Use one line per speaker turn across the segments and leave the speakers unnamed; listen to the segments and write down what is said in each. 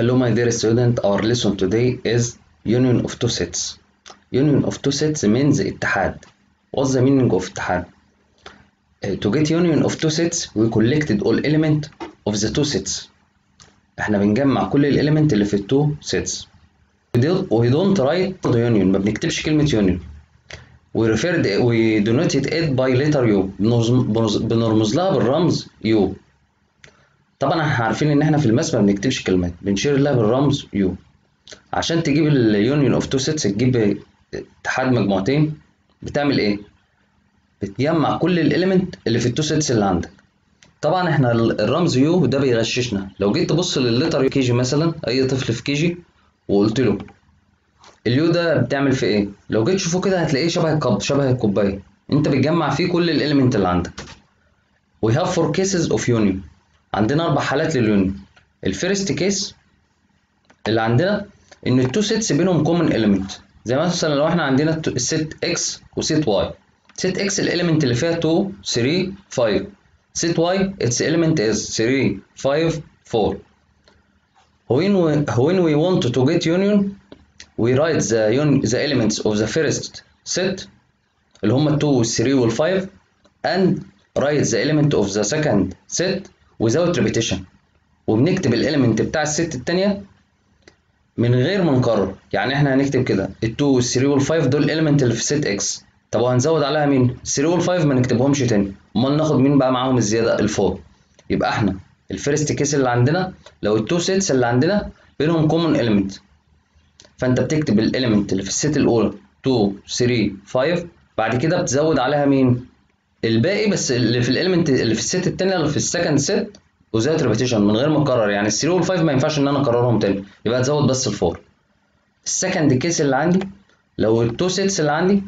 Hello my dear student, our lesson today is union of two sets. Union of two sets means اتحاد. What's the meaning of اتحاد? Uh, to get union of two sets, we collected all element of the two sets. إحنا بنجمع كل الاليمنت اللي في التو we don't write the union. ما بنكتبش كلمة union. We referred we denoted it by letter U. بنرمز, لها بالرمز U. طبعا إحنا عارفين إن إحنا في ال math ما بنكتبش كلمات. بنشير لها بالرمز U عشان تجيب ال union of two sets تجيب اتحاد مجموعتين بتعمل إيه؟ بتجمع كل ال element اللي في ال two sets اللي عندك. طبعا إحنا الرمز U ده بيغششنا. لو جيت تبص لل little KG مثلا أي طفل في KG وقلت له ال U ده بتعمل في إيه؟ لو جيت تشوفه كده هتلاقيه شبه ال cup شبه الكوباية. أنت بتجمع فيه كل ال element اللي عندك. We have four cases of union. عندنا أربع حالات لل union ال first case اللي عندنا إن ال two sets بينهم common element زي مثلا لو إحنا عندنا ال set X و set Y set X ال element اللي فيها 2 3 5 set Y its element is 3 5 4 when we, when we want to get union we write the, un, the elements of the first set اللي هم ال 2 وال 3 وال 5 and write the element of the second set without repetition وبنكتب ال element بتاع ال set التانية من غير ما نكرر يعني إحنا هنكتب كده ال 2 وال 3 وال 5 دول ال element اللي في set X طب وهنزود عليها مين؟ ال 3 وال 5 ما نكتبهمش تاني. أمال ناخد مين بقى معاهم الزيادة؟ ال 4 يبقى إحنا ال first case اللي عندنا لو ال two sets اللي عندنا بينهم common element فأنت بتكتب ال element اللي في ال set الأولى 2 3 5 بعد كده بتزود عليها مين؟ الباقي بس اللي في ال element اللي في ال set الثانية اللي في ال second set without repetition من غير ما أكرر. يعني ال 3 وال 5 ما ينفعش إن أنا أكررهم تاني. يبقى هتزود بس ال 4 ال second case اللي عندي لو ال two sets اللي عندي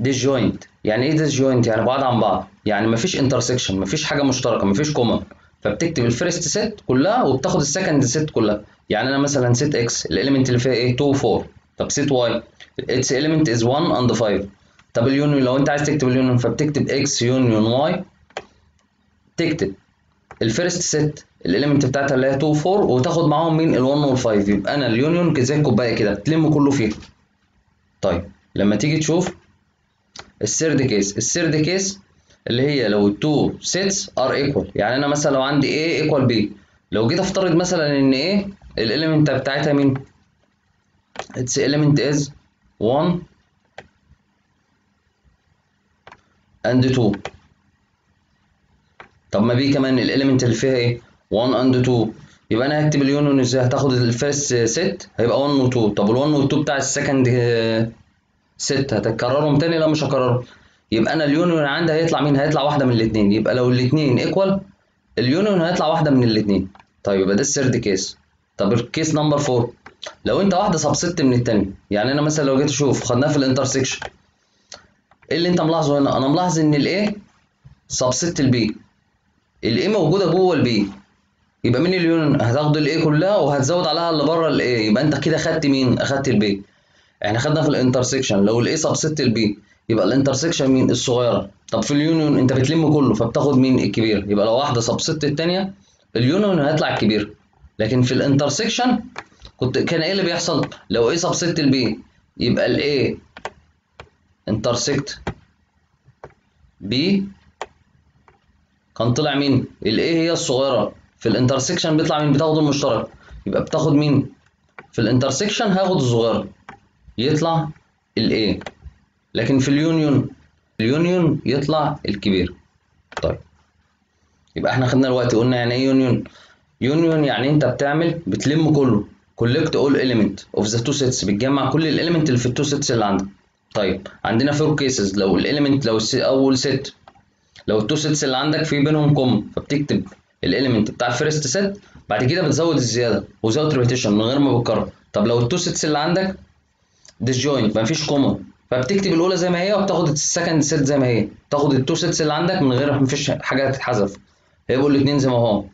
disjoint يعني إيه disjoint يعني بعاد عن بعض. يعني مفيش intersection مفيش حاجة مشتركة مفيش common فبتكتب ال first set كلها وبتاخد ال second set كلها. يعني أنا مثلا set X ال element اللي فيها إيه؟ 2 و 4 طب set Y its element is 1 and 5 طب ال union لو أنت عايز تكتب ال union فبتكتب X union Y تكتب ال first set ال element بتاعتها اللي هي 2 4 وتاخد معاهم مين؟ ال1 وال5 يبقى أنا ال union زي الكوباية كده. بتلم كله فيها. طيب لما تيجي تشوف ال third case. ال third case اللي هي لو ال two sets are equal يعني أنا مثلا لو عندي A equal B. لو جيت أفترض مثلا إن A ال element بتاعتها مين؟ Its element is 1 and 2 طب ما B كمان ال element اللي فيها إيه؟ 1 and 2 يبقى أنا هكتب ال union إزاي؟ هتاخد ال first set هيبقى 1 و 2 طب ال 1 و 2 بتاع ال second set هتكررهم تاني؟ لا مش هكررهم. يبقى أنا ال union عندي هيطلع مين؟ هيطلع واحدة من الاثنين يبقى لو الاثنين equal ال union هيطلع واحدة من الاثنين طيب يبقى ده ال third case طب ال case number 4 لو أنت واحدة subset من الثانية يعني أنا مثلا لو جيت أشوف خدناها في ال intersection إيه اللي أنت ملاحظه هنا؟ أنا ملاحظ إن ال A subset ال B ال A موجودة جوه ال B يبقى مين ال union؟ هتاخد ال A كلها وهتزود عليها اللي بره ال A يبقى أنت كده خدت مين؟ أخدت ال B إحنا خدنا في ال intersection لو ال A subset ال B يبقى ال intersection مين؟ الصغيرة. طب في ال union انت بتلم كله فبتاخد مين؟ الكبير. يبقى لو واحدة subset الثانية ال union هيطلع الكبير لكن في ال intersection كنت كان إيه اللي بيحصل؟ لو A subset ال B يبقى ال A intersect B كان طلع مين؟ ال A هي الصغيرة. في ال intersection بيطلع مين؟ بتاخد المشترك. يبقى بتاخد مين؟ في ال intersection هاخد الصغيرة. يطلع ال A؟ لكن في ال union ال union يطلع الكبير. طيب. يبقى إحنا خدنا دلوقتي قلنا يعني إيه union؟ union يعني انت بتعمل بتلم كله. collect all element of the two sets بتجمع كل ال element اللي في ال two sets اللي عندك. طيب. عندنا four cases لو ال element لو أول set لو ال two sets اللي عندك في بينهم common فبتكتب ال element بتاع ال first set بعد كده بتزود الزيادة. without repetition من غير ما بتكرر طب لو ال two sets اللي عندك disjoint مفيش common فبتكتب الأولى زي ما هي وبتاخد ال second set زي ما هي. تاخد ال two sets اللي عندك من غير مفيش حاجة هتتحذف هيبقوا الاثنين زي ما هو.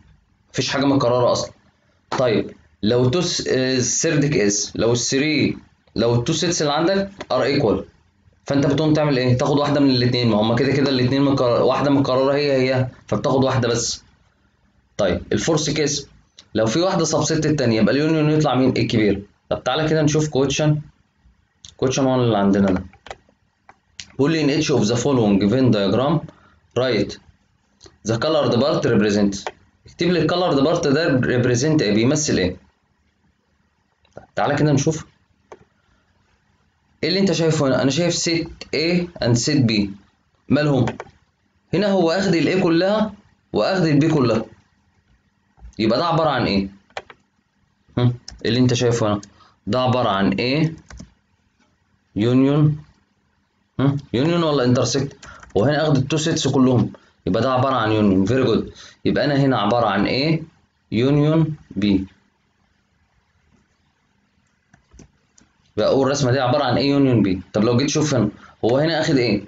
مفيش حاجة متكرره أصلا. طيب لو two ال third case لو ال three لو ال two sets اللي عندك are equal فأنت بتقوم تعمل إيه؟ تاخد واحدة من الاثنين ما هم كده كده الاثنين مكرر... واحدة مكررة هي هي فبتاخد واحدة بس. طيب ال fourth case لو في واحدة subset الثانية يبقى ال union يطلع مين؟ الكبير. طب تعالى كده نشوف question question 1 اللي عندنا ده لي in each of the following Venn diagram. Write the colored part represents. اكتب لي ال colored part ده represent إيه بيمثل إيه تعالى كده نشوف. إيه اللي أنت شايفه هنا؟ أنا شايف set A and set B. مالهم؟ هنا هو اخد ال A كلها واخد ال B كلها. يبقى ده عبارة عن إيه؟ هم؟ إيه اللي أنت شايفه هنا؟ ده عبارة عن A union union ولا intersect وهنا اخد ال two sets كلهم. يبقى ده عبارة عن union very good يبقى أنا هنا عبارة عن A. union B. يبقى أول رسمة دي عبارة عن A union B. طب لو جيت شوف هنا هو هنا اخد إيه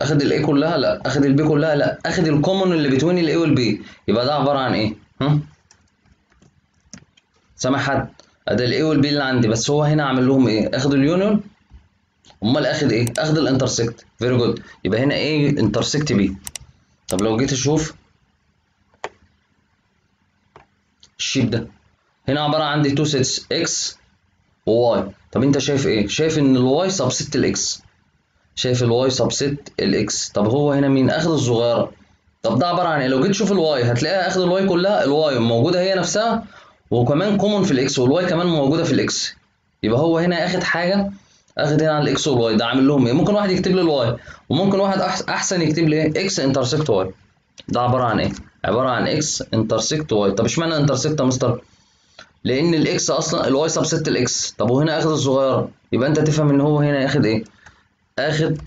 اخد ال A كلها؟ لا. اخد ال B كلها؟ لا. اخد ال common اللي between ال A وال B. يبقى ده عبارة عن إيه هم سامع حد. ادي ال A وال B اللي عندي. بس هو هنا عامل لهم إيه اخد ال union امال اخد إيه؟ اخد ال intersect very good يبقى هنا A intersect B طب لو جيت أشوف ال shape ده. هنا عبارة عن عندي two sets X و Y طب انت شايف إيه؟ شايف ان ال Y subset ال X شايف ال Y subset ال X طب هو هنا مين؟ اخد الصغيرة. طب ده عبارة عن إيه؟ لو جيت تشوف ال Y هتلاقيها اخد ال Y كلها. ال Y موجودة هي نفسها وكمان common في ال X وال Y كمان موجودة في ال X يبقى هو هنا اخد حاجة اخد هنا على ال X وال Y ده عامل لهم إيه؟ ممكن واحد يكتب لي ال Y وممكن واحد أحسن يكتب لي X intersect Y. ده عبارة عن إيه؟ عبارة عن X intersect Y. طب إشمعنى intersect يا مستر؟ لأن ال X أصلا ال Y subset ال X. طب وهنا اخد الصغيره يبقى أنت تفهم إن هو هنا ياخد إيه؟ اخد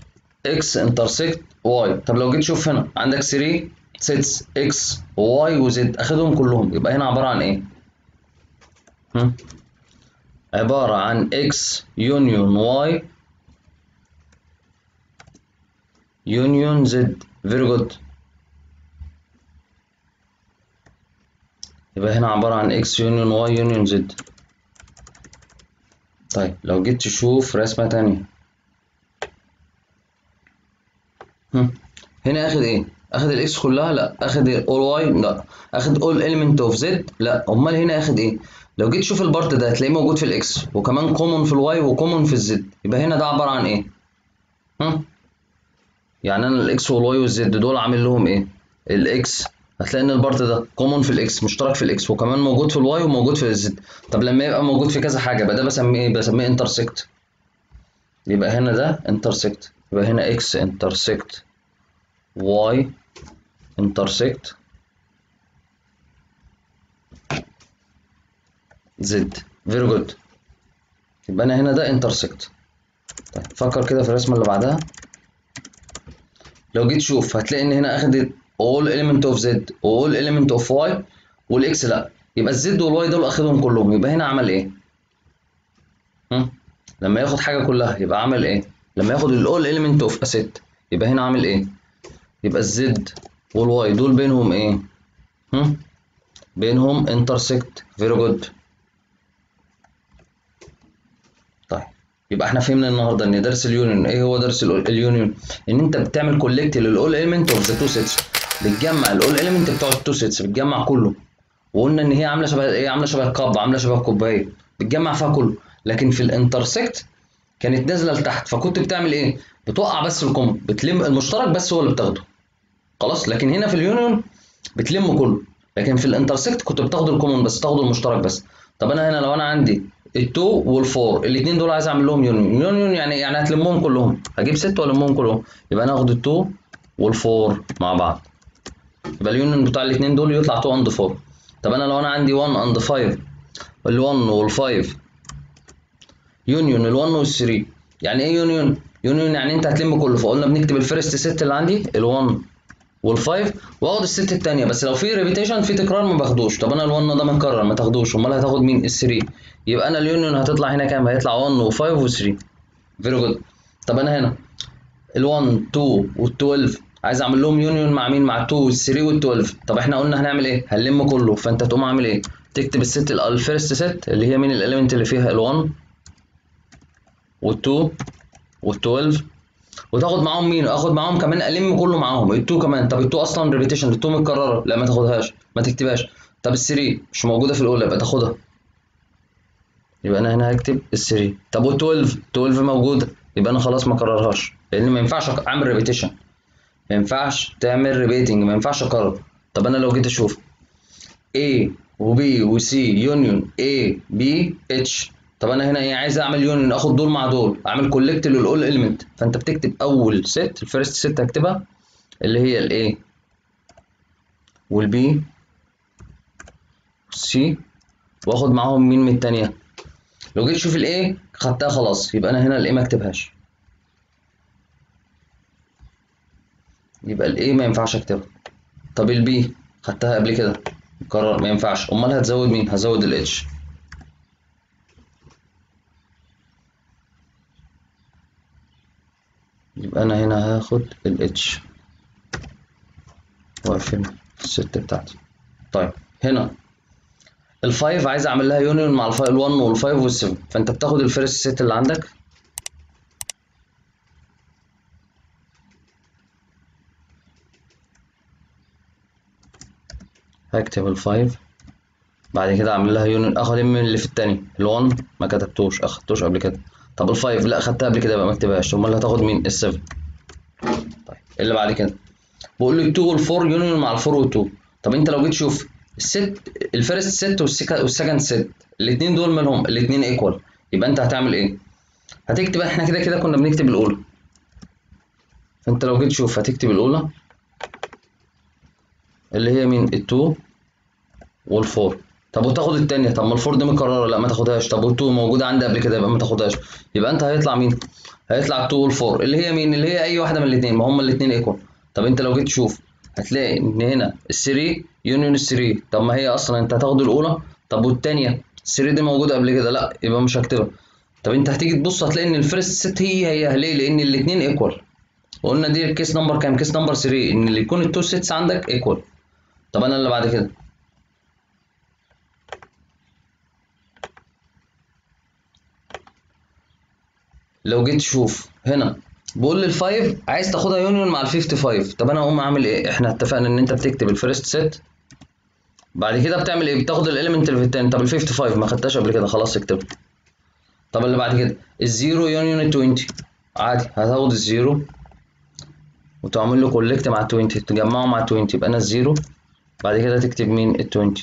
X intersect Y. طب لو جيت تشوف هنا عندك 3 6 إكس واي وزد. اخدهم كلهم. يبقى هنا عبارة عن إيه؟ هم؟ عبارة عن X union Y union Z very good يبقى هنا عبارة عن x union y union z. طيب لو جيت تشوف رسمة تانية. هنا آخد إيه؟ آخد ال X كلها؟ لا. آخد all y لا. آخد all element of z لا. أمال هنا آخد إيه؟ لو جيت تشوف ال part ده هتلاقيه موجود في الإكس وكمان كومون في الواي وكومون في الزد يبقى هنا ده عبارة عن إيه؟ هم. يعني أنا الإكس والواي والزد دول عامل لهم إيه؟ ال X. هتلاقي إن ال part ده common في ال X مشترك في ال X وكمان موجود في ال Y وموجود في ال Z. طب لما يبقى موجود في كذا حاجة يبقى ده بسميه إيه؟ بسميه intersect يبقى هنا ده intersect يبقى هنا X intersect Y intersect Z. Very good يبقى أنا هنا ده intersect طيب فكر كده في الرسمة اللي بعدها. لو جيت تشوف هتلاقي إن هنا أخدت all element of z all element of y و ال X لأ. يبقى ال Z و ال Y دول أخدهم كلهم. يبقى هنا عمل إيه؟ هم؟ لما ياخد حاجة كلها يبقى عمل إيه؟ لما ياخد ال all element of a set يبقى هنا عامل إيه؟ يبقى ال Z و ال Y دول بينهم إيه؟ هم؟ بينهم intersect. Very good. يبقى إحنا فهمنا النهارده ان درس ال union إيه هو درس ال union؟ ان انت بتعمل كولكت لل all element of the two sets بتجمع ال all element بتوع ال two sets بتجمع كله. وقلنا ان هي عاملة شبه إيه عاملة شبه ال cup عاملة شبه الكوباية بتجمع فيها كله. لكن في ال intersect كانت نازلة لتحت. فكنت بتعمل إيه؟ بتوقع بس ال common بتلم المشترك بس هو اللي بتاخده. خلاص؟ لكن هنا في ال union بتلم كله. لكن في ال intersect كنت بتاخد ال common بس تاخد المشترك بس. طب أنا هنا لو أنا عندي ال two و ال four الاثنين دول عايز أعمل لهم union union يعني يعني هتلمهم كلهم. هجيب set وألمهم كلهم. يبقى أنا أخد ال two و ال four مع بعض. يبقى ال union بتاع الاثنين دول يطلع 2 and 4 طب أنا لو أنا عندي 1 and 5 ال 1 وال 5 union ال 1 وال 3 يعني إيه union؟ union يعني أنت هتلم كله. فقلنا بنكتب ال first set اللي عندي ال 1 وال 5 وأخد ال set الثانية بس لو في repetition في تكرار ما باخدوش. طب أنا ال 1 ده متكرر ما تاخدوش. أمال هتاخد مين؟ ال 3 يبقى أنا ال union هتطلع هنا كام؟ هيطلع 1 و5 و3 Very good طب أنا هنا. ال 1 2 وال 12 عايز أعمل لهم union مع مين؟ مع 2 وال 3 وال 12 طب إحنا قلنا هنعمل إيه؟ هنلم كله. فأنت تقوم عامل إيه؟ تكتب ال set ال first set اللي هي مين ال element اللي فيها؟ ال1 وال2 وال12 وتاخد معاهم مين؟ آخد معاهم كمان ألم كله معاهم. ال2 كمان. طب ال2 أصلا repetition ال2 متكررة. لا ما تاخدهاش. ما تكتبهاش. طب ال3 مش موجودة في الاولى يبقى تاخدها. يبقى أنا هنا هكتب ال3 طب وال12 12 موجوده يبقى أنا خلاص ما اكررهاش لأن ما ينفعش أعمل repetition ما ينفعش تعمل repeating ما ينفعش اكرر طب أنا لو جيت أشوف A و B و C union A B H. طب أنا هنا إيه؟ عايز أعمل union أخد دول مع دول. أعمل collect لل all element فأنت بتكتب أول set ال first set هكتبها. اللي هي ال A و ال B و ال C وأخد معاهم مين من التانية؟ لو جيت تشوف ال A خدتها خلاص. يبقى أنا هنا ال A ما اكتبهاش. يبقى ال A ما ينفعش اكتبها. طب ال B خدتها قبل كده. أكرر ما ينفعش. امال هتزود مين؟ هزود ال H يبقى أنا هنا هاخد ال H واقفل ال set بتاعتي. طيب هنا. ال five عايز اعمل لها union مع ال five ال1 و ال five وال7 فانت بتاخد ال first set اللي عندك. هكتب ال five. بعد كده اعمل لها union. اخد من اللي في التاني ال1 ما كتبتوش. اخدتوش قبل كده. طب ال five لا خدتها قبل كده يبقى ما اكتبهاش امال هتاخد مين؟ ال7 طيب اللي بعد كده؟ بقول له ال2 وال4 union مع ال4 وال2 طب انت لو جيت تشوف الست الفيرست ست والسكند ست. الاثنين دول مالهم الاثنين equal يبقى انت هتعمل إيه؟ هتكتب إحنا كده كده كنا بنكتب الأولى. فانت لو جيت تشوف هتكتب الأولى اللي هي مين؟ ال2 وال4 طب وتاخد التانية؟ طب ما ال four دي مكررة. لا ما تاخدهاش. طب وال2 موجودة عندي قبل كده يبقى ما تاخدهاش. يبقى انت هيطلع مين؟ هيطلع ال2 وال4 اللي هي مين؟ اللي هي أي واحدة من الاثنين ما هما الاثنين equal طب انت لو جيت تشوف هتلاقي إن هنا ال3 union ال3 طب ما هي أصلا أنت هتاخد الأولى؟ طب والتانية؟ ال3 دي موجودة قبل كده. لا يبقى مش هكتبها. طب أنت هتيجي تبص هتلاقي إن ال first set هي هي. ليه؟ لأن الاثنين equal وقلنا دي ال case number كام؟ case number 3 إن اللي يكون ال two sets عندك equal طب أنا اللي بعد كده. لو جيت تشوف هنا. بقول لل five عايز تاخدها union مع ال 55 طب أنا اقوم أعمل إيه؟ إحنا اتفقنا إن أنت بتكتب ال first set بعد كده بتعمل إيه؟ بتاخد ال element اللي في التاني. طب ال 55 ما خدتهاش قبل كده خلاص اكتبها طب اللي بعد كده؟ ال zero union ال 20 عادي هتاخد ال zero وتعمل له collect مع ال 20 تجمعه مع ال 20 يبقى أنا ال zero بعد كده تكتب مين؟ ال 20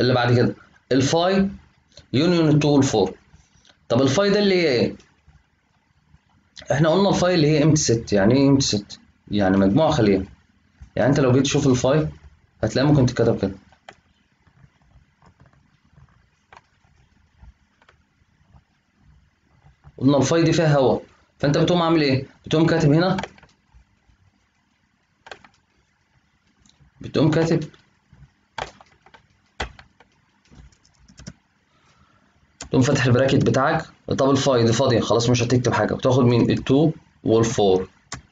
اللي بعد كده؟ الفاي union ال 2 وال 4 طب الفاي ده اللي هي إيه؟ إحنا قلنا الفاي اللي هي empty set يعني إيه empty set؟ يعني مجموعة خالية يعني أنت لو جيت تشوف الفاي هتلاقي ممكن تتكتب كده قلنا الفاي دي فيها هوا فأنت بتقوم عامل إيه؟ بتقوم كاتب هنا بتقوم كاتب تقوم فاتح ال bracket بتاعك طب الفاي دي فاضيه خلاص مش هتكتب حاجة. وتاخد مين ال2 وال4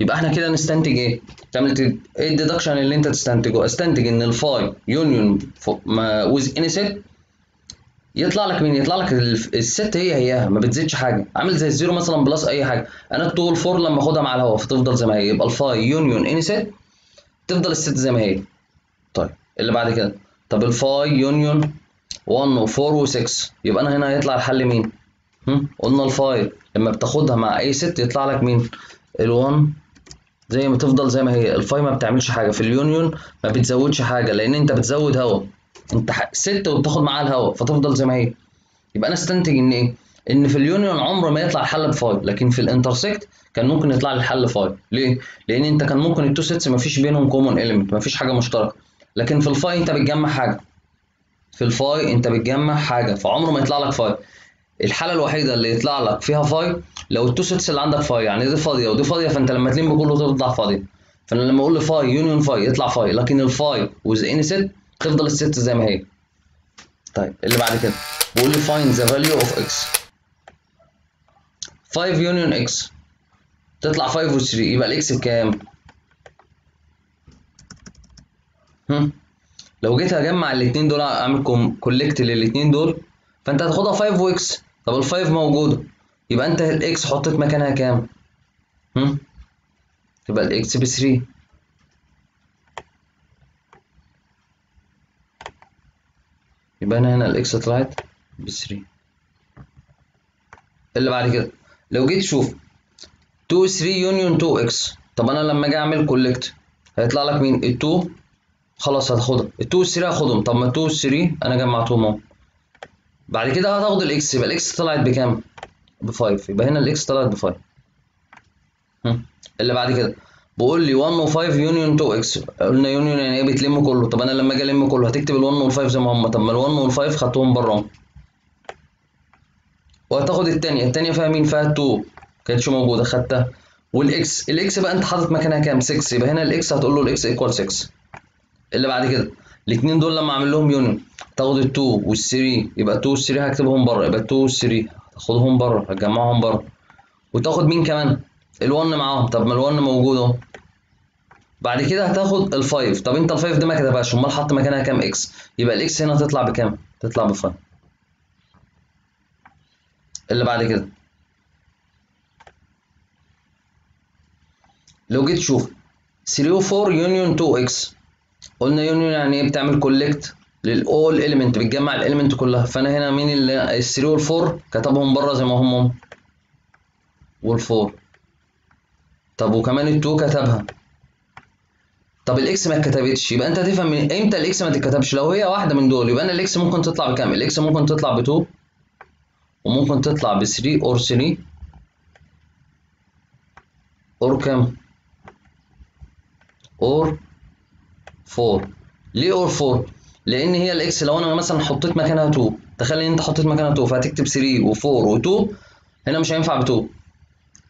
يبقى إحنا كده نستنتج إيه؟ تعمل إيه ال deduction اللي انت تستنتجه؟ استنتج ان الفاي union with any set يطلع لك مين يطلع لك ال set هي هيها ما بتزيدش حاجة. عامل زي الزيرو مثلا plus أي حاجة. أنا ال2 وال4 لما أخدها مع الهواء فتفضل زي ما هي. يبقى الفاي union any set تفضل ال set زي ما هي. طيب اللي بعد كده. طب الفاي union 1 و4 و6 يبقى أنا هنا هيطلع الحل مين؟ قلنا الفاي لما بتاخدها مع اي set يطلع لك مين؟ ال1 زي ما تفضل زي ما هي. الفاي ما بتعملش حاجة. في ال union ما بتزودش حاجة لأن أنت بتزود هوا. أنت set وبتاخد معاها الهوا. فتفضل زي ما هي. يبقى أنا استنتج إن إيه؟ إن في ال union عمره ما يطلع الحل بفاي لكن في ال intersect كان ممكن يطلع لي الحل فاي ليه؟ لأن أنت كان ممكن ال two sets ما فيش بينهم common element ما فيش حاجة مشتركة. لكن في الفاي أنت بتجمع حاجة. في الفاي انت بتجمع حاجة فعمره ما يطلع لك فاي. الحالة الوحيدة اللي يطلع لك فيها فاي لو ال two sets اللي عندك فاي يعني دي فاضية ودي فاضية فانت لما تلم كله تطلع فاضيه فانا لما أقول فاي union فاي يطلع فاي. لكن الفاي with any set تفضل ال set زي ما هي. طيب اللي بعد كده. بقول لي find the value of x. 5 union x. تطلع 5 و 3 يبقى ال x بكام؟ هم؟ لو جيت اجمع الاثنين دول اعمل collect للاثنين دول فأنت هتاخدها 5 و x طب ال 5 موجودة. يبقى أنت ال x حطيت مكانها كام؟ هم؟ تبقى ال x ب 3 يبقى أنا هنا ال x طلعت ب 3 اللي بعد كده. لو جيت تشوف 2 3 union 2 x طب أنا لما أجي أعمل collect هيطلع لك مين؟ ال 2 خلاص هتاخدها ال 2 وال 3 هاخدهم طب ما 2 وال 3 أنا جمعتهم اهو بعد كده هتاخد الإكس يبقى الإكس طلعت بكام؟ ب 5 يبقى هنا ال x طلعت ب 5 اللي بعد كده. بقول لي 1 و5 union 2 x قلنا union يعني إيه؟ بتلم كله. طب أنا لما أجي ألم كله هتكتب ال1 وال5 زي ما هم. طب ما ال1 وال5 خدتهم بره وهتاخد الثانية الثانية فيها مين؟ فيها 2 كانتش موجودة خدتها. والإكس. الإكس بقى أنت حاطط مكانها كام؟ 6 يبقى هنا ال x هتقول له ال x equal 6 اللي بعد كده. الاثنين دول لما أعمل لهم union تاخد ال2 وال3 يبقى 2 وال3 هكتبهم بره يبقى 2 وال3 هتاخدهم بره هتجمعهم بره. وتاخد مين كمان؟ ال1 معاهم. طب ما ال1 موجود أهو. بعد كده هتاخد ال5 طب أنت ال5 دي ما كتبهاش. أمال حط مكانها كام x يبقى ال x هنا تطلع بكام؟ تطلع ب 5 اللي بعد كده. لو جيت تشوف 3 و4 union 2 x قلنا union يعني إيه بتعمل collect لل all element بتجمع ال element كلها. فأنا هنا مين اللي ال 3 وال4 كتبهم بره زي ما هم وال4 طب وكمان ال2 كتبها. طب ال x ما اتكتبتش يبقى أنت تفهم من إمتى ال x ما تتكتبش؟ لو هي واحدة من دول يبقى أنا ال x ممكن تطلع بكام؟ ال x ممكن تطلع ب 2 وممكن تطلع ب 3 or 3 or كام؟ or 4 ليه or 4 لأن هي ال x لو أنا مثلا حطيت مكانها 2 تخيل إن أنت حطيت مكانها 2 فهتكتب 3 و4 و2 هنا مش هينفع ب 2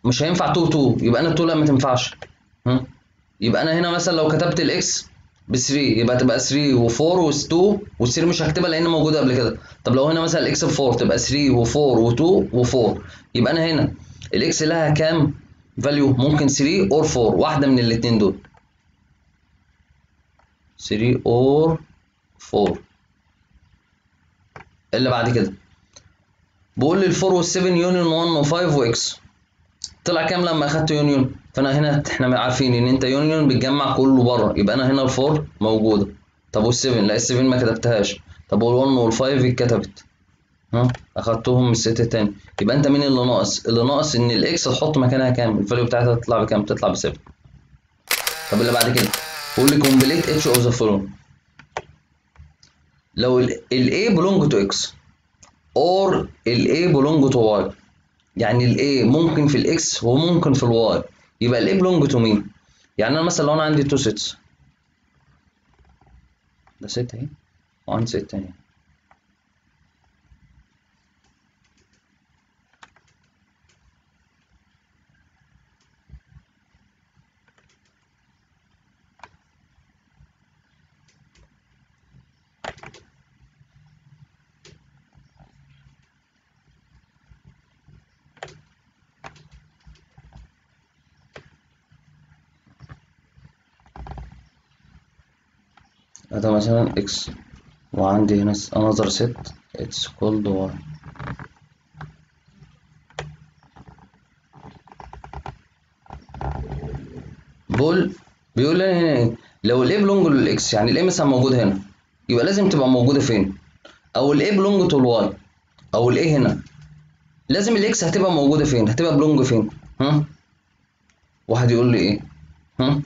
مش هينفع 2 2 يبقى أنا 2 لا ما تنفعش. يبقى أنا هنا مثلا لو كتبت ال x ب 3 يبقى تبقى 3 و4 و2 وال3 مش هكتبها لأن موجودة قبل كده. طب لو هنا مثلا ال x ب 4 تبقى 3 و4 و2 و4 يبقى أنا هنا ال x لها كام value ممكن 3 or 4 واحدة من الاثنين دول. 3 or 4 اللي بعد كده. بقول لي ال 4 وال 7 union 1 و5 و x طلع كام لما أخدت union فأنا هنا إحنا عارفين إن أنت union بتجمع كله بره. يبقى أنا هنا ال4 موجودة. طب وال7 لا ال7 ما كتبتهاش. طب وال1 وال5 اتكتبت. ها؟ أخدتهم من ال set التاني يبقى أنت مين اللي ناقص؟ اللي ناقص إن ال x تحط مكانها كام؟ ال value بتاعتها تطلع بكام؟ تطلع ب 7 طب اللي بعد كده. بقول لي complete each of the following لو ال A belong to X or ال A belong to Y. يعني ال A ممكن في ال X وممكن في ال Y. يبقى ال A belong to مين؟ يعني أنا مثلا لو أنا عندي two sets. ده ست أهي. وعندي ست تانية ده مثلا x. وعندي هنا another set. It's called y. بقول بيقول لي هنا إيه؟ لو ال a belong لل x يعني ال a مثلا موجودة هنا. يبقى لازم تبقى موجودة فين؟ أو ال a belong to ال y. أو ال a هنا. لازم ال x هتبقى موجودة فين؟ هتبقى belong فين؟ ها؟ واحد يقول لي إيه؟ ها؟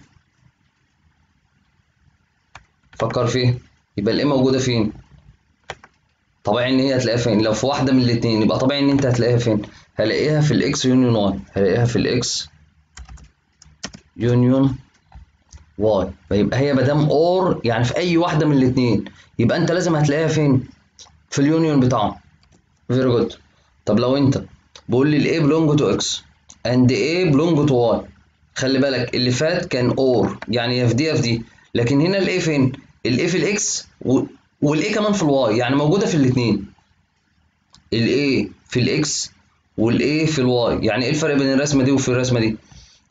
فكر فيه يبقى ال a موجودة فين؟ طبيعي إن هي هتلاقيها فين؟ لو في واحدة من الاثنين يبقى طبيعي إن أنت هتلاقيها فين؟ هلاقيها في ال x union y هلاقيها في ال x union y فيبقى هي مادام or يعني في أي واحدة من الاثنين يبقى أنت لازم هتلاقيها فين؟ في ال union بتاعهم. very good طب لو أنت بقول لي ال a belong to x and a belong to y خلي بالك اللي فات كان or يعني يا في دي يا في دي لكن هنا ال a فين؟ الاي في الاكس والاي كمان في الواي يعني موجودة في الاثنين الاي في الاكس والاي في الواي يعني إيه الفرق بين الرسمة دي وفي الرسمة دي؟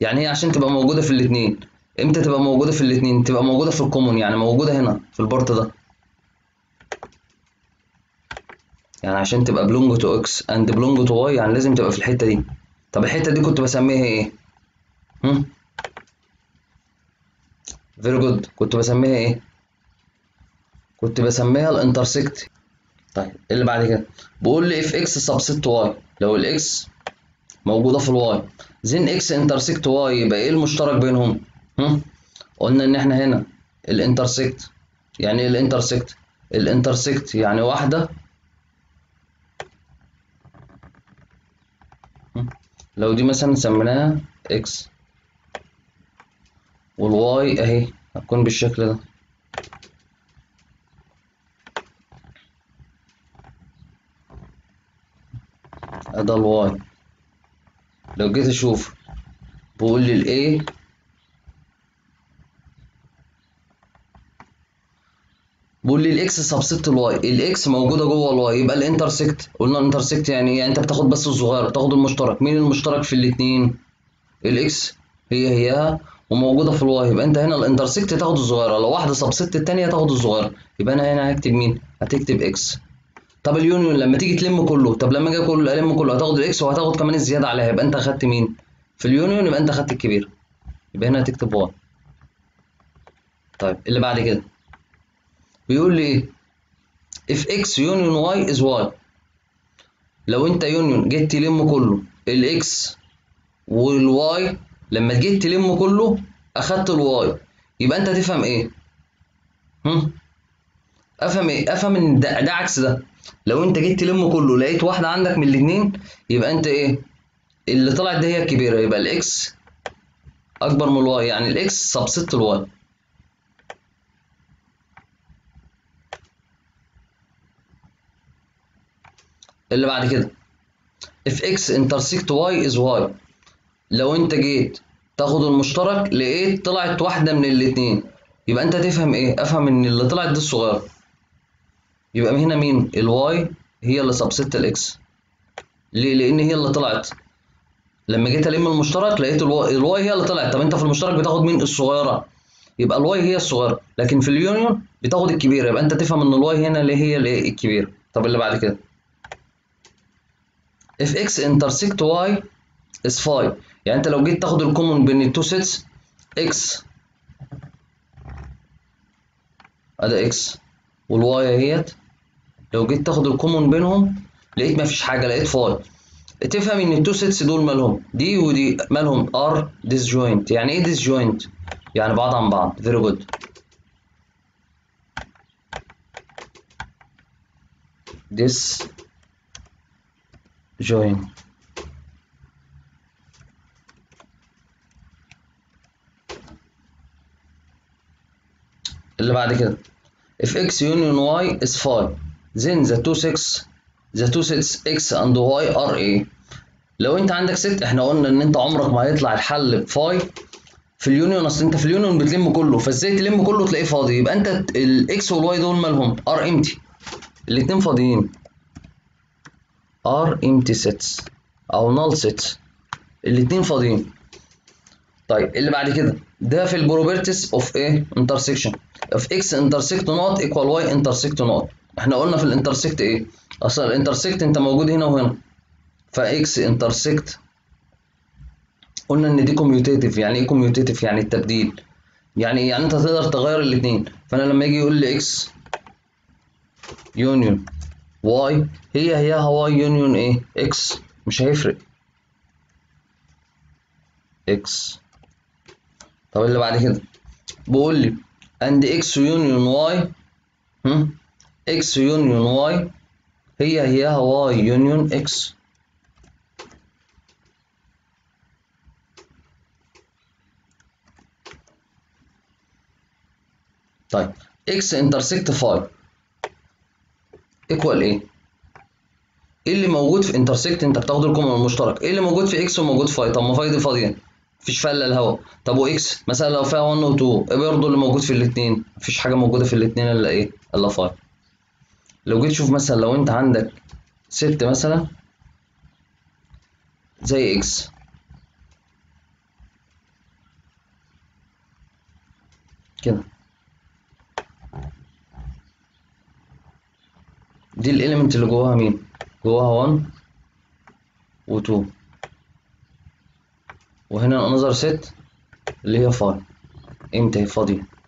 يعني هي عشان تبقى موجودة في الاثنين إمتى تبقى موجودة في الاثنين تبقى موجودة في ال common يعني موجودة هنا في ال part ده. يعني عشان تبقى belong to x and belong to y يعني لازم تبقى في الحتة دي. طب الحتة دي كنت بسميها إيه؟ هم؟ very good كنت بسميها إيه؟ كنت بسميها ال intersect طيب اللي بعد كده بقول لي if x subset y لو ال x موجودة في ال y then x intersect y يبقى إيه المشترك بينهم؟ هم؟ قلنا ان إحنا هنا ال intersect يعني إيه ال intersect؟ ال intersect يعني واحدة؟ لو دي مثلا سميناها x وال y اهي هتكون بالشكل ده ده ال y. لو جيت أشوف بقول لي الايه بقول لي ال x subset ال y. ال x موجودة جوه ال y يبقى ال intersect قلنا ال intersect يعني يعني أنت بتاخد بس الصغير بتاخد المشترك. مين المشترك في الاثنين ال x هي هيها وموجودة في ال y. يبقى أنت هنا ال intersect تاخد الصغيره لو واحدة subset الثانية تاخد الصغيره يبقى أنا هنا هكتب مين؟ هتكتب x طب ال union لما تيجي تلم كله طب لما أجي كله الم كله هتاخد ال x وهتاخد كمان الزيادة عليها يبقى أنت أخدت مين؟ في ال union يبقى أنت أخدت الكبير. يبقى هنا هتكتب y طيب اللي بعد كده. بيقول لي إيه؟ If x union y is y. لو أنت union جيت تلم كله ال x وال y لما جيت تلم كله أخدت ال y يبقى أنت تفهم إيه؟ هم؟ أفهم إيه؟ أفهم إن ده, ده عكس ده. لو انت جيت تلم كله لقيت واحدة عندك من الاثنين يبقى انت إيه؟ اللي طلعت دي هي الكبيرة يبقى ال x أكبر من ال y يعني ال x subset ال y اللي بعد كده. If x intersect y is y. لو انت جيت تاخد المشترك لقيت طلعت واحدة من الاتنين. يبقى انت تفهم إيه؟ افهم ان اللي طلعت دي الصغيرة. يبقى هنا مين؟ ال y هي اللي subset ال x ليه؟ لأن هي اللي طلعت. لما جيت ألم المشترك لقيت ال y, هي اللي طلعت. طب أنت في المشترك بتاخد مين؟ الصغيرة. يبقى ال y هي الصغيرة. لكن في ال union بتاخد الكبيرة. يبقى أنت تفهم إن ال y هنا اللي هي الايه الكبيرة. طب اللي بعد كده؟ if x intersect y is 5 يعني أنت لو جيت تاخد ال common بين ال two sets x أدي x. وال y اهيت لو جيت تاخد ال common بينهم لقيت مفيش حاجة لقيت 5 تفهم إن ال two sets دول مالهم. دي ودي مالهم are disjoint. يعني إيه disjoint يعني بعاد عن بعض. Very good. Disjoint اللي بعد كده. If x union y is 5 then the two sets the two sets x and y are لو أنت عندك set إحنا قلنا إن أنت عمرك ما هيطلع الحل ب phi في ال union أصل أنت في ال union بتلم كله فإزاي تلم كله تلاقيه فاضي؟ يبقى أنت ال x وال y دول مالهم؟ are empty. الاتنين فاضيين. are empty sets أو null sets الاتنين فاضيين. طيب اللي بعد كده. ده في ال properties of إيه intersection. Of x intersect not equal y intersect not. إحنا قلنا في ال intersect إيه؟ أصلا الانترسكت انت موجود هنا وهنا. ف x intersect قلنا إن دي commutative يعني إيه commutative يعني التبديل. يعني يعني أنت تقدر تغير الاثنين فأنا لما يجي يقول لي x union y هي هي y union إيه؟ x مش هيفرق. إكس طب اللي بعد كده؟ بقول لي and x union y هم؟ X union y. هي هي y union x. طيب. X intersect 5 equal إيه؟ إيه اللي موجود في intersect انت بتاخد ال common المشترك. إيه اللي موجود في إكس وموجود في 5 طب ما 5 دي فاضية. مفيش فيها إلا الهواء. طب و x مثلا لو فيها 1 و 2 إيه برضه اللي موجود في الاثنين مفيش حاجة موجودة في الاثنين إلا إيه؟ إلا 5 لو جيت تشوف مثلا لو أنت عندك set مثلا زي x. كده. دي ال element اللي جواها مين؟ جواها 1 و2 وهنا another set اللي هي phi empty؟ هي فاضية.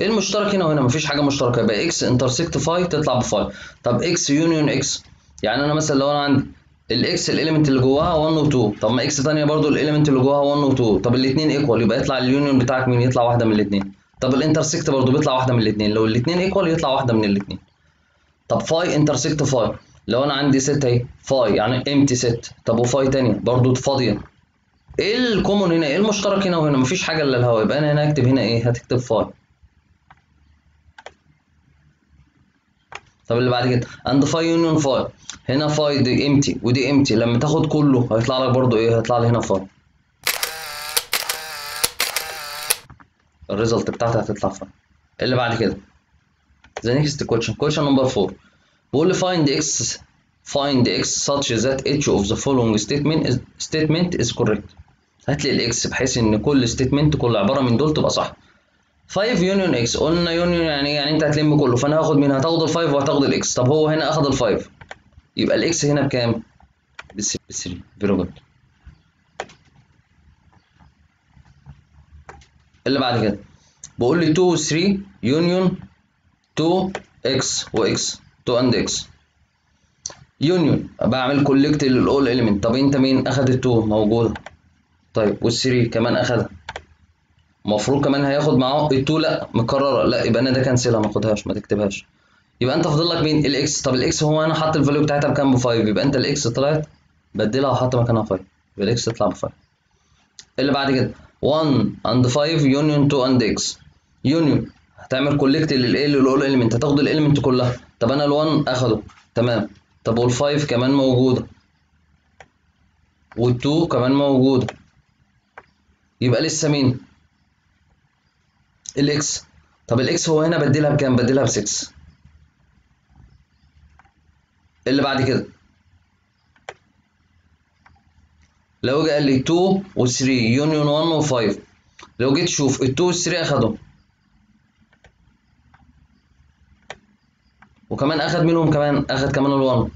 إيه المشترك هنا وهنا؟ مفيش حاجة مشتركة. يبقى x intersect phi تطلع ب 5 طب x union x يعني أنا مثلا لو أنا عندي ال x ال element اللي جواها 1 و2 طب ما x ثانية برضو ال element اللي جواها 1 و2 طب الاثنين equal يبقى يطلع ال union بتاعك مين يطلع واحدة من الاثنين طب ال intersect برضو بيطلع واحدة من الاثنين لو الاثنين equal يطلع واحدة من الاثنين طب phi intersect phi لو أنا عندي set أهي. phi يعني empty set طب و phi تانية. برضو فاضية. إيه ال common هنا؟ إيه المشترك هنا وهنا؟ مفيش حاجة إلا الهواء. يبقى أنا هنا هكتب هنا إيه؟ هتكتب phi طب اللي بعد كده؟ عند phi union phi هنا phi دي empty ودي empty لما تاخد كله هيطلع لك برضو إيه؟ هيطلع لي هنا phi ال result بتاعتها هتطلع phi اللي بعد كده؟ the next question. question number 4 بيقول لي find x find x such that each of the following statement is statement is correct. هات لي ال X بحيث إن كل statement كل عبارة من دول تبقى صح. 5 union X قلنا union يعني يعني أنت هتلم كله. فأنا هاخد مين هتاخد ال 5 وهتاخد ال X طب هو هنا أخد ال 5 يبقى ال X هنا بكام؟ ب 3 very good اللي بعد كده. بقول لي 2 و 3 union 2 X و X 2 and X union بعمل collect لل all element طب أنت مين؟ اخد ال 2 موجودة. طيب وال 3 كمان أخدها. المفروض كمان هياخد معاه ال 2 لا مكررة. لا يبقى أنا هكنسلها ما أخدهاش ما تكتبهاش. يبقى أنت فاضل لك مين؟ ال X طب ال X هو أنا حاطط ال value بتاعتها بكام؟ ب 5 يبقى أنت ال X طلعت بدلها وحط مكانها 5 يبقى ال X تطلع ب 5 اللي بعد كده. 1 and 5 union 2 and X union هتعمل collect للايه لل all element هتاخد ال element كلها. طب أنا ال1 أخده. تمام. طب وال5 كمان موجودة. وال2 كمان موجودة. يبقى لسه مين؟ ال X طب ال X هو هنا بديلها بكام؟ بديلها ب 6 اللي بعد كده. لو جه قال لي 2 و3 union 1 و5 لو جيت تشوف ال 2 وال 3 أخدهم. وكمان أخد منهم كمان أخد كمان ال1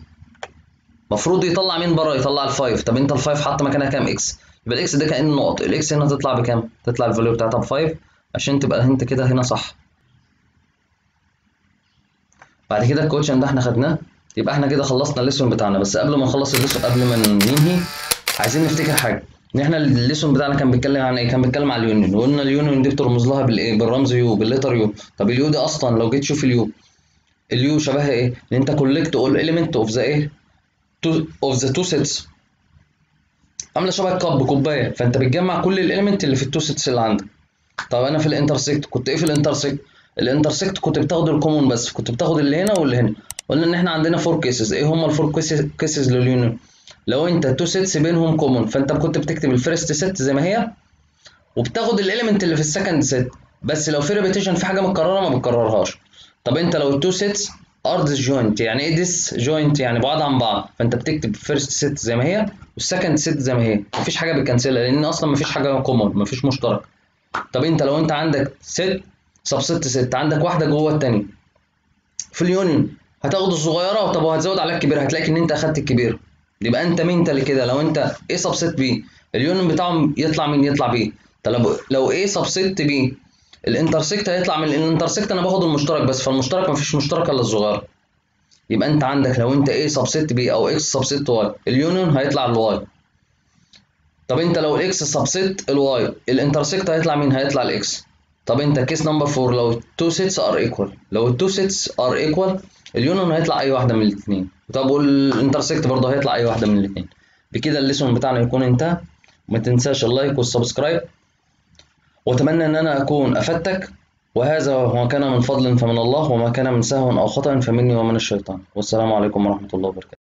المفروض يطلع مين بره يطلع ال5 طب أنت ال5 حط مكانها كام؟ X يبقى ال X ده كان نقط. ال X هنا تطلع بكام؟ تطلع ال value بتاعتها ب5 عشان تبقى انت كده هنا صح. بعد كده ال question ده إحنا خدناه. يبقى إحنا كده خلصنا ال lesson بتاعنا. بس قبل ما نخلص ال lesson قبل ما ننهي عايزين نفتكر حاجة. إن إحنا ال lesson بتاعنا كان بيتكلم عن إيه؟ كان بيتكلم عن ال union. وقلنا ال union دي بترمز لها بالإيه؟ بالرمز U بال letter U. طب ال U دي أصلا لو جيت تشوف ال U ال U شبهها إيه؟ إن أنت collect all element of the إيه؟ of the two sets عاملة شبه cup كوباية. فأنت بتجمع كل ال element اللي في ال two sets اللي عندك. طب أنا في ال intersect كنت إيه في ال intersect ال intersect كنت بتاخد ال common بس كنت بتاخد اللي هنا واللي هنا. قلنا إن إحنا عندنا four cases إيه هم ال four cases لل union لو أنت two sets بينهم common فأنت كنت بتكتب ال first set زي ما هي وبتاخد ال element اللي في ال second set بس لو في repetition في حاجة متكررة ما بتكررهاش. طب أنت لو ال two sets are disjoint يعني إيه disjoint يعني بعاد عن بعض. فأنت بتكتب ال first set زي ما هي وال second set زي ما هي. مفيش حاجة بتكنسلها لأن أصلا مفيش حاجة common مفيش مشترك. طب انت لو انت عندك set subset set عندك واحدة جوه الثانية في ال union هتاخد الصغيرة طب وهتزود عليها الكبيرة هتلاقي إن انت أخدت الكبيرة. يبقى أنت mental كده؟ لو أنت A subset B ال union بتاعهم يطلع مين يطلع B طب لو A subset B ال intersect هيطلع مين ال intersect أنا باخد المشترك بس فالمشترك مفيش مشترك إلا الصغيرة. يبقى أنت عندك لو أنت A subset B أو X subset Y ال union هيطلع ال Y طب انت لو ال X subset ال Y ال intersect هيطلع مين؟ هيطلع ال X طب انت case number 4 لو two sets are equal لو ال two sets are equal ال union هيطلع أي واحدة من الاثنين طب وال intersect برضه هيطلع أي واحدة من الاثنين بكده ال lesson بتاعنا يكون انتهى. ما تنساش ال like وال subscribe. واتمنى إن أنا أكون أفدتك. وهذا ما كان من فضل فمن الله وما كان من سهو أو خطأ فمني ومن الشيطان. والسلام عليكم ورحمة الله وبركاته.